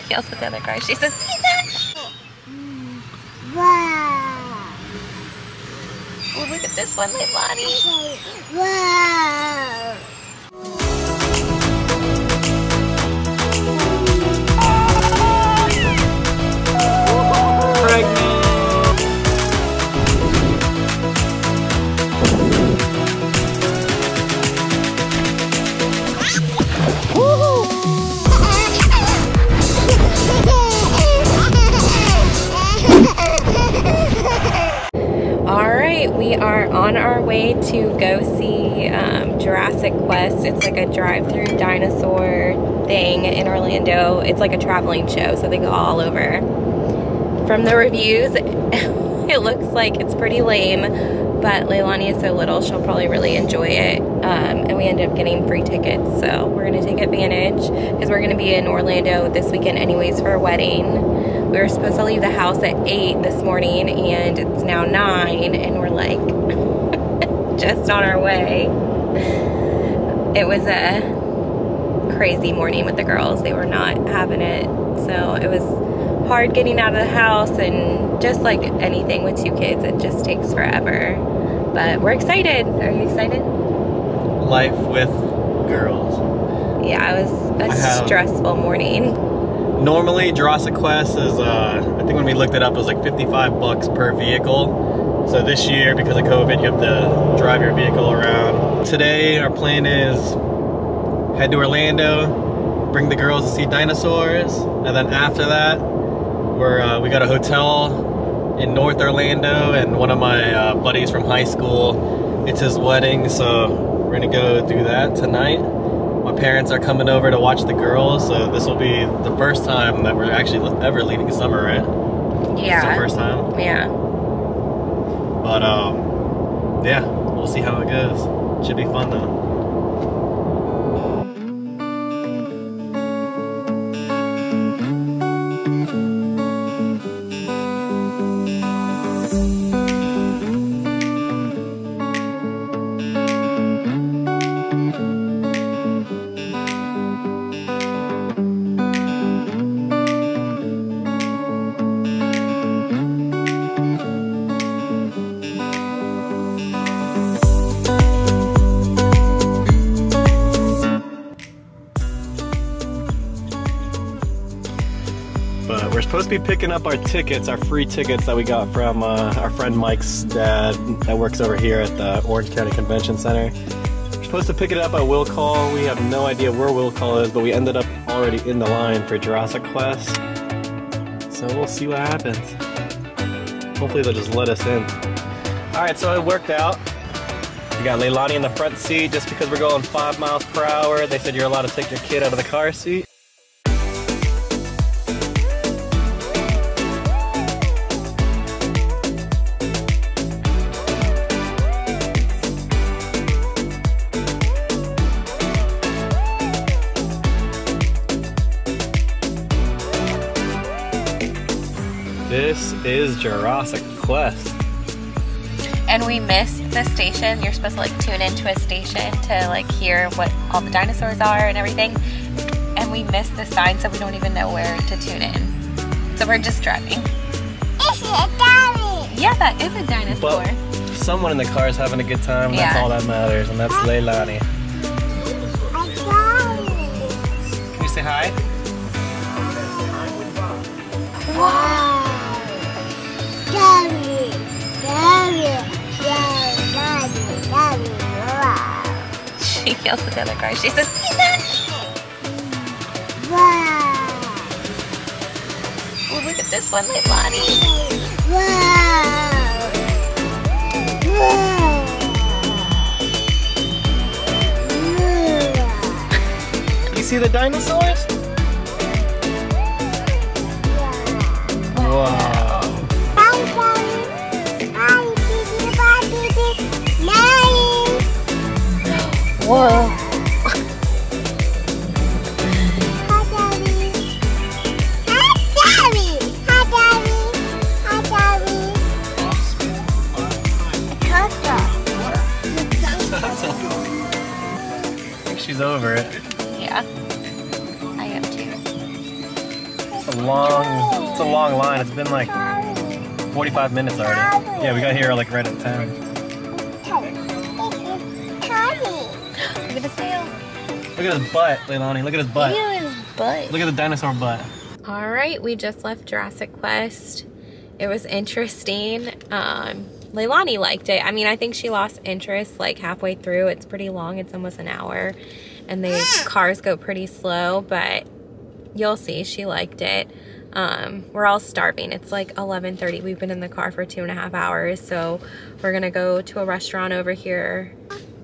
she yells at the other car. She says, see that? Mm, wow. Oh, look at this one, Leilani. Wow. To go see um, Jurassic Quest. It's like a drive-through dinosaur thing in Orlando. It's like a traveling show, so they go all over. From the reviews, it looks like it's pretty lame, but Leilani is so little, she'll probably really enjoy it. Um, and we ended up getting free tickets, so we're gonna take advantage because we're gonna be in Orlando this weekend anyways for a wedding. We were supposed to leave the house at 8 this morning and it's now 9 and we're like just on our way. It was a crazy morning with the girls. They were not having it. So it was hard getting out of the house and just like anything with two kids, it just takes forever. But we're excited. Are you excited? Life with girls. Yeah, it was a have- stressful morning. Normally, Jurassic Quest is, uh, I think when we looked it up, it was like 55 bucks per vehicle. So this year, because of COVID, you have to drive your vehicle around. Today, our plan is head to Orlando, bring the girls to see dinosaurs, and then after that, we're uh, we got a hotel in North Orlando, and one of my uh, buddies from high school, it's his wedding, so we're gonna go do that tonight. My parents are coming over to watch the girls, so this will be the first time that we're actually ever leaving summer, right? It's the Yeah. first time. Yeah. But um, yeah, we'll see how it goes. Should be fun though. Be picking up our tickets, our free tickets that we got from uh, our friend Mike's dad that works over here at the Orange County Convention Center. We're supposed to pick it up at Will Call. We have no idea where Will Call is, but we ended up already in the line for Jurassic Quest. So we'll see what happens. Hopefully they'll just let us in. Alright, so it worked out. We got Leilani in the front seat just because we're going five miles per hour. They said you're allowed to take your kid out of the car seat. Is Jurassic Quest. And we missed the station. You're supposed to like tune into a station to like hear what all the dinosaurs are and everything. And we missed the sign, so we don't even know where to tune in. So we're just driving. It's a dummy. Yeah, that is a dinosaur. But someone in the car is having a good time. That's Yeah. all that matters, and that's Leilani. A dummy. Can you say hi? Wow. She yells at the other car. She says, see that? Wow. Oh, look at this one, Leilani. Wow. Wow. You see the dinosaurs? She's over it. Yeah. I am too. It's a long, it's a long line. It's been like 45 minutes already. Yeah, we got here like right at 10. Look at his tail. Look at his butt, Leilani. Look at his butt. Look at his butt. Look at the dinosaur butt. All right, we just left Jurassic Quest. It was interesting. Um, Leilani liked it. I mean, I think she lost interest like halfway through. It's pretty long. It's almost an hour. And the cars go pretty slow, but you'll see. She liked it. Um, we're all starving. It's like 11.30. We've been in the car for two and a half hours. So we're going to go to a restaurant over here.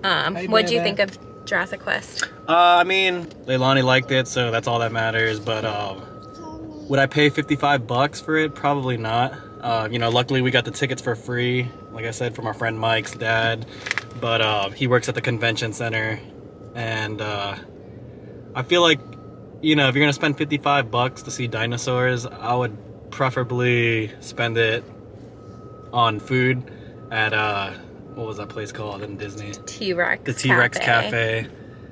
Um, Hey, what do you think of Jurassic Quest? Uh, I mean, Leilani liked it, so that's all that matters. But um, would I pay 55 bucks for it? Probably not. Uh, you know, luckily we got the tickets for free, like I said, from our friend Mike's dad. But uh, he works at the convention center, and uh, I feel like, you know, if you're gonna spend 55 bucks to see dinosaurs, I would preferably spend it on food at uh, what was that place called in Disney? T-Rex the T-Rex Cafe.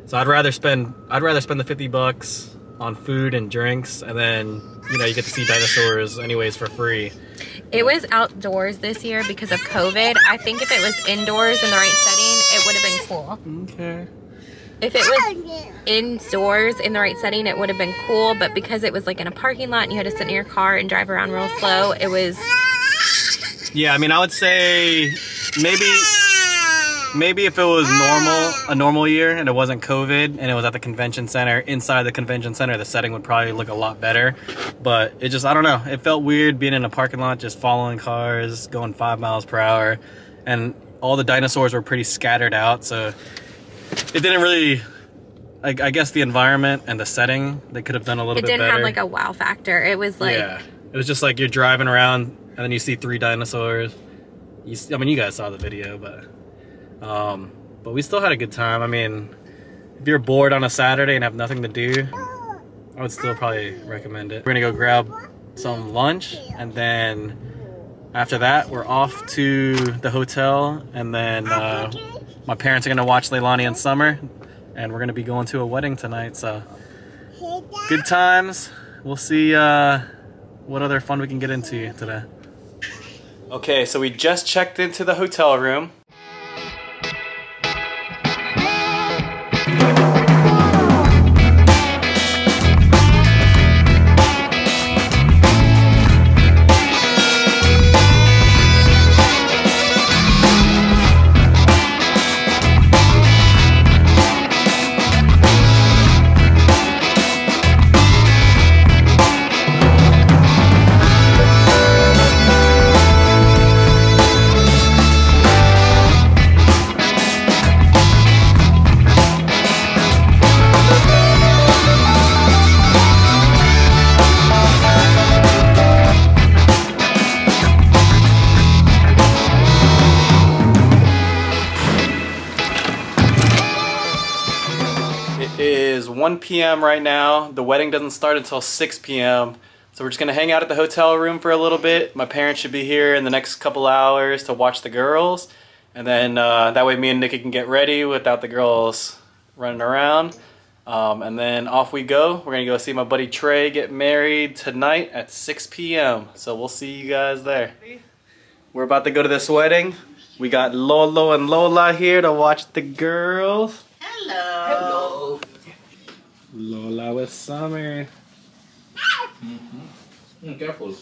So I'd rather spend I'd rather spend the 50 bucks on food and drinks and then you know you get to see dinosaurs anyways for free. It was outdoors this year because of COVID. I think if it was indoors in the right setting, it would have been cool. Okay. If it was indoors in the right setting, it would have been cool. But because it was like in a parking lot and you had to sit in your car and drive around real slow, it was Yeah, I mean I would say maybe maybe if it was normal ah. a normal year and it wasn't COVID and it was at the convention center inside the convention center the setting would probably look a lot better. But it just I don't know. It felt weird being in a parking lot just following cars going 5 miles per hour and all the dinosaurs were pretty scattered out so it didn't really I, I guess the environment and the setting they could have done a little it bit didn't have like a wow factor. It was like yeah, it was just like you're driving around and then you see three dinosaurs. You, I mean, you guys saw the video, but um, but we still had a good time. I mean, if you're bored on a Saturday and have nothing to do, I would still probably recommend it. We're gonna go grab some lunch and then after that we're off to the hotel and then uh, my parents are gonna watch Leilani and Summer and we're gonna be going to a wedding tonight. So good times. We'll see uh, what other fun we can get into today. Okay, so we just checked into the hotel room. 1 p.m. right now. The wedding doesn't start until 6 p.m. So we're just gonna hang out at the hotel room for a little bit. My parents should be here in the next couple hours to watch the girls. And then uh, that way me and Nikki can get ready without the girls running around. Um, and then off we go. We're gonna go see my buddy Trey get married tonight at 6 p.m. So we'll see you guys there. We're about to go to this wedding. We got Lolo and Lola here to watch the girls. Hello. Lola with Summer. Mm, careful. You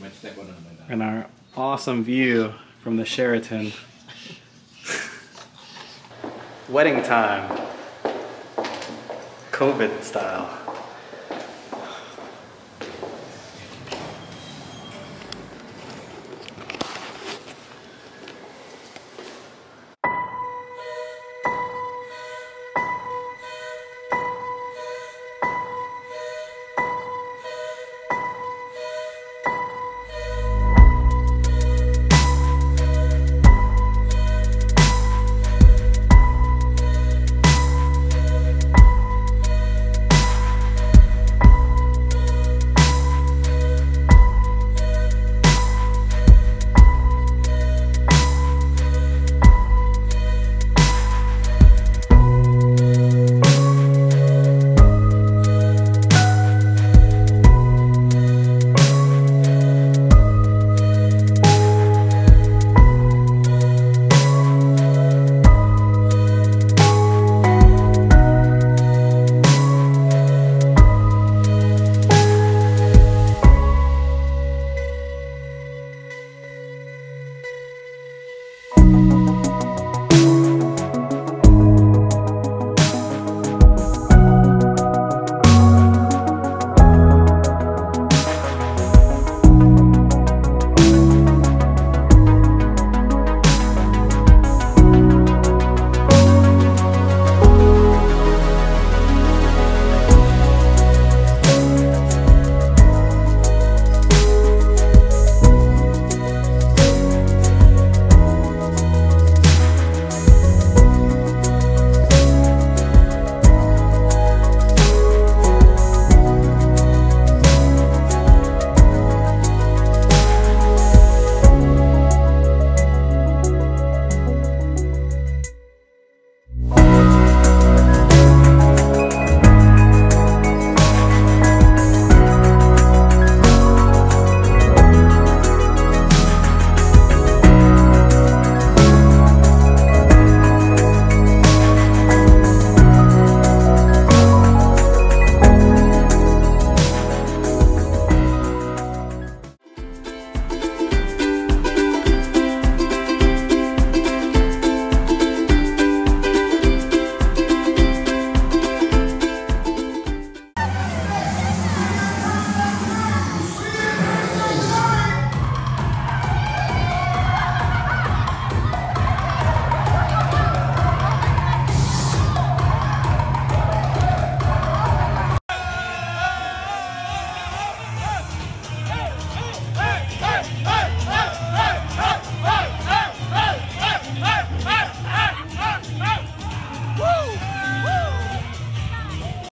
might step on another. And our awesome view from the Sheraton. Wedding time. COVID style.